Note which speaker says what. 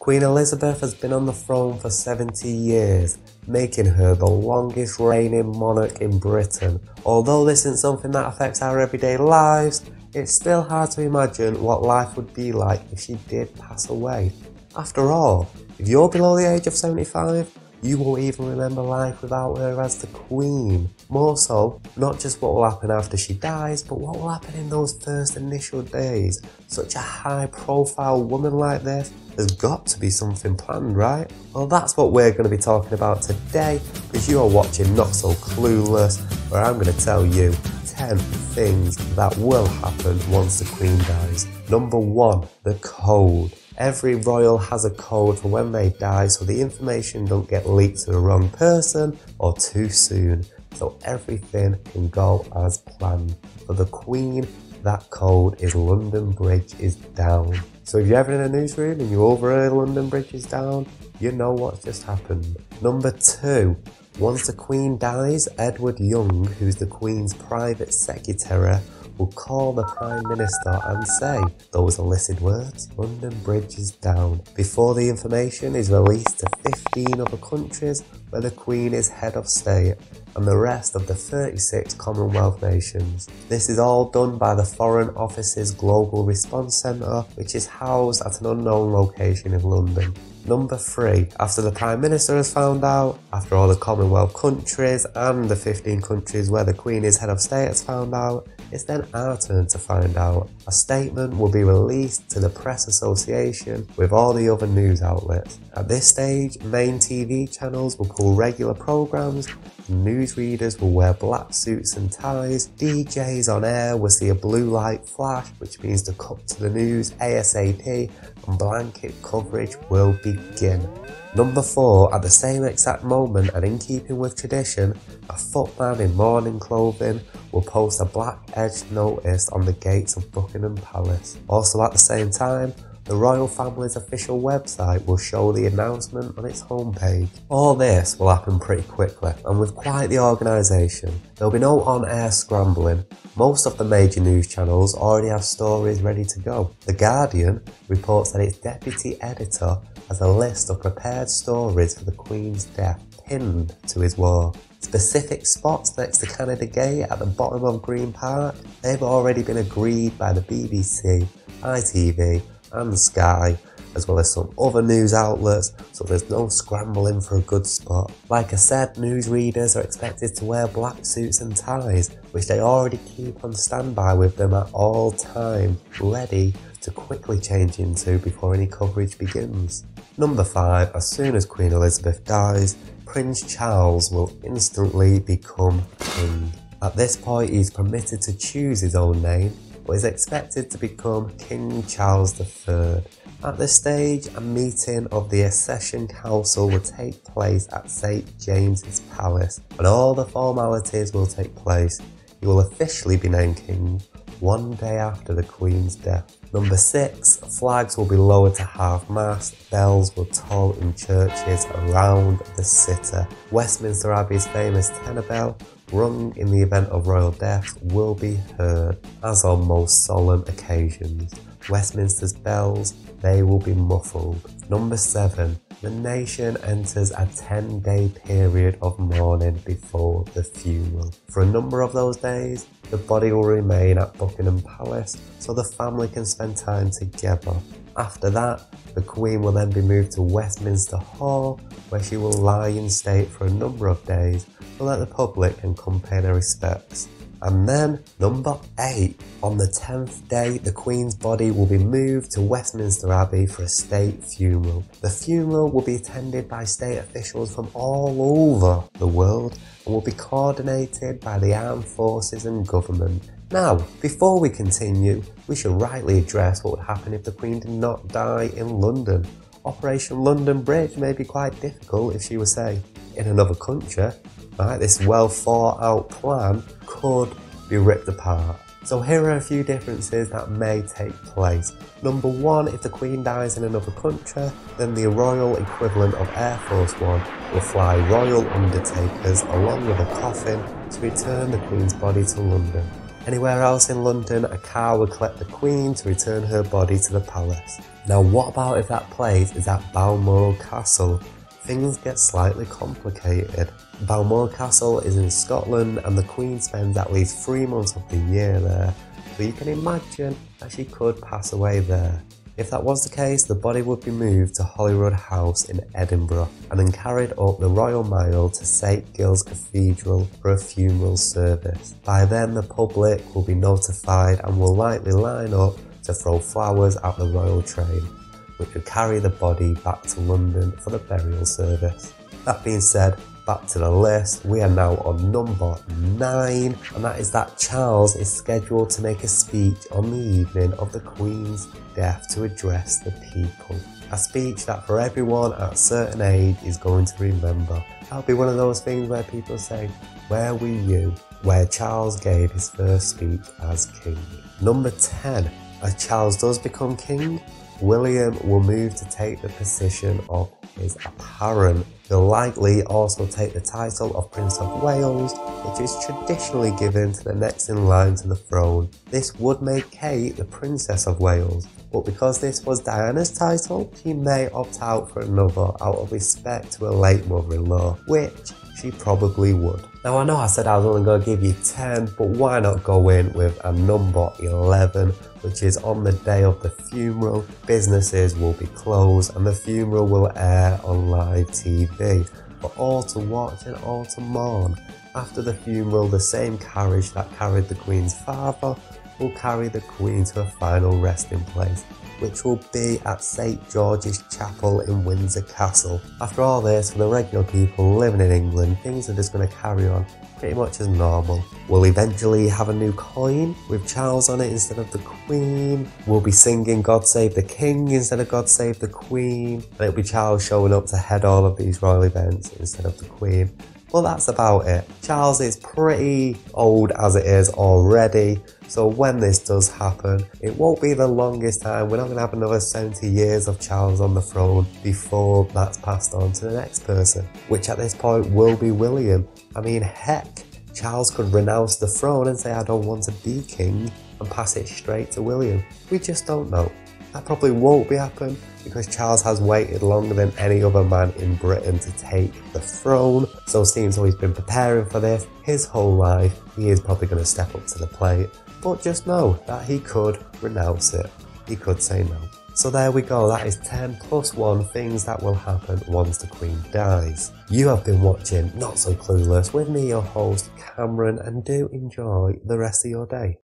Speaker 1: Queen Elizabeth has been on the throne for 70 years, making her the longest reigning monarch in Britain. Although this isn't something that affects our everyday lives, it's still hard to imagine what life would be like if she did pass away. After all, if you're below the age of 75, you won't even remember life without her as the Queen. More so, not just what will happen after she dies, but what will happen in those first initial days. Such a high profile woman like this there's got to be something planned, right? Well, that's what we're going to be talking about today because you are watching Not So Clueless, where I'm going to tell you 10 things that will happen once the Queen dies. Number one, the code. Every royal has a code for when they die so the information don't get leaked to the wrong person or too soon. So everything can go as planned. For the Queen, that code is London Bridge is down. So if you're ever in a newsroom and you overheard London Bridge is down, you know what's just happened. Number two, once the Queen dies, Edward Young, who's the Queen's private secretary, will call the Prime Minister and say those illicit words, London Bridge is down, before the information is released to 15 other countries where the Queen is head of state and the rest of the 36 Commonwealth nations. This is all done by the Foreign Office's Global Response Centre, which is housed at an unknown location in London. Number three, after the Prime Minister has found out, after all the Commonwealth countries and the 15 countries where the Queen is head of state has found out, it's then our turn to find out. A statement will be released to the Press Association with all the other news outlets. At this stage, main TV channels will pull regular programmes, newsreaders will wear black suits and ties, DJs on air will see a blue light flash, which means to cut to the news ASAP, and blanket coverage will begin. Number 4. At the same exact moment and in keeping with tradition, a footman in mourning clothing will post a black edged notice on the gates of Buckingham Palace. Also at the same time, the royal family's official website will show the announcement on its homepage. All this will happen pretty quickly and with quite the organisation. There'll be no on-air scrambling. Most of the major news channels already have stories ready to go. The Guardian reports that its deputy editor has a list of prepared stories for the Queen's death pinned to his wall. Specific spots next to Canada Gate at the bottom of Green Park, they've already been agreed by the BBC, ITV and Sky, as well as some other news outlets, so there's no scrambling for a good spot. Like I said, newsreaders are expected to wear black suits and ties, which they already keep on standby with them at all times, ready to quickly change into before any coverage begins. Number 5. As soon as Queen Elizabeth dies, Prince Charles will instantly become king. At this point, he is permitted to choose his own name, is expected to become King Charles III. At this stage, a meeting of the Accession Council will take place at St James's Palace, and all the formalities will take place. He will officially be named King one day after the Queen's death. Number six, flags will be lowered to half mast, bells will toll in churches around the city. Westminster Abbey's famous tenor bell, rung in the event of royal death, will be heard, as on most solemn occasions. Westminster's bells, they will be muffled. Number seven, the nation enters a 10 day period of mourning before the funeral. For a number of those days, the body will remain at Buckingham Palace so the family can spend time together. After that, the Queen will then be moved to Westminster Hall, where she will lie in state for a number of days so that the public can come pay their respects. And then, number 8. On the 10th day, the Queen's body will be moved to Westminster Abbey for a state funeral. The funeral will be attended by state officials from all over the world and will be coordinated by the armed forces and government. Now, before we continue, we should rightly address what would happen if the Queen did not die in London. Operation London Bridge may be quite difficult if she were, say, in another country, This well thought out plan could be ripped apart. So here are a few differences that may take place. Number one, if the Queen dies in another country, then the royal equivalent of Air Force One will fly royal undertakers along with a coffin to return the Queen's body to London. Anywhere else in London, a car would collect the Queen to return her body to the palace. Now, what about if that place is at Balmoral Castle? Things get slightly complicated. Balmoral Castle is in Scotland, and the Queen spends at least three months of the year there, so you can imagine that she could pass away there. If that was the case, the body would be moved to Holyrood House in Edinburgh and then carried up the Royal Mile to St Giles Cathedral for a funeral service. By then, the public will be notified and will likely line up to throw flowers at the royal train, which would carry the body back to London for the burial service. That being said, back to the list, we are now on number nine, and that is that Charles is scheduled to make a speech on the evening of the Queen's death to address the people. A speech that for everyone at a certain age is going to remember. That'll be one of those things where people say, Where were you? Where Charles gave his first speech as king. Number 10. As Charles does become king, William will move to take the position of his apparent. He'll likely also take the title of Prince of Wales, which is traditionally given to the next in line to the throne. This would make Kate the Princess of Wales, but because this was Diana's title, she may opt out for another out of respect to her late mother-in-law, which she probably would. Now I know I said I was only going to give you 10, but why not go in with a number 11, which is on the day of the funeral, businesses will be closed and the funeral will air on live TV for all to watch and all to mourn. After the funeral, the same carriage that carried the Queen's father will carry the Queen to her final resting place, which will be at St George's Chapel in Windsor Castle. After all this, for the regular people living in England, things are just going to carry on pretty much as normal. We'll eventually have a new coin with Charles on it instead of the Queen. We'll be singing God Save the King instead of God Save the Queen. And it'll be Charles showing up to head all of these royal events instead of the Queen. Well, that's about it. Charles is pretty old as it is already, so when this does happen, it won't be the longest time. We're not going to have another 70 years of Charles on the throne before that's passed on to the next person, which at this point will be William. I mean, heck, Charles could renounce the throne and say, I don't want to be king, and pass it straight to William. We just don't know. That probably won't be happen because Charles has waited longer than any other man in Britain to take the throne. So it seems like he's been preparing for this his whole life. He is probably going to step up to the plate. But just know that he could renounce it. He could say no. So there we go, that is 10 plus 1 things that will happen once the Queen dies. You have been watching Not So Clueless with me, your host Cameron, and do enjoy the rest of your day.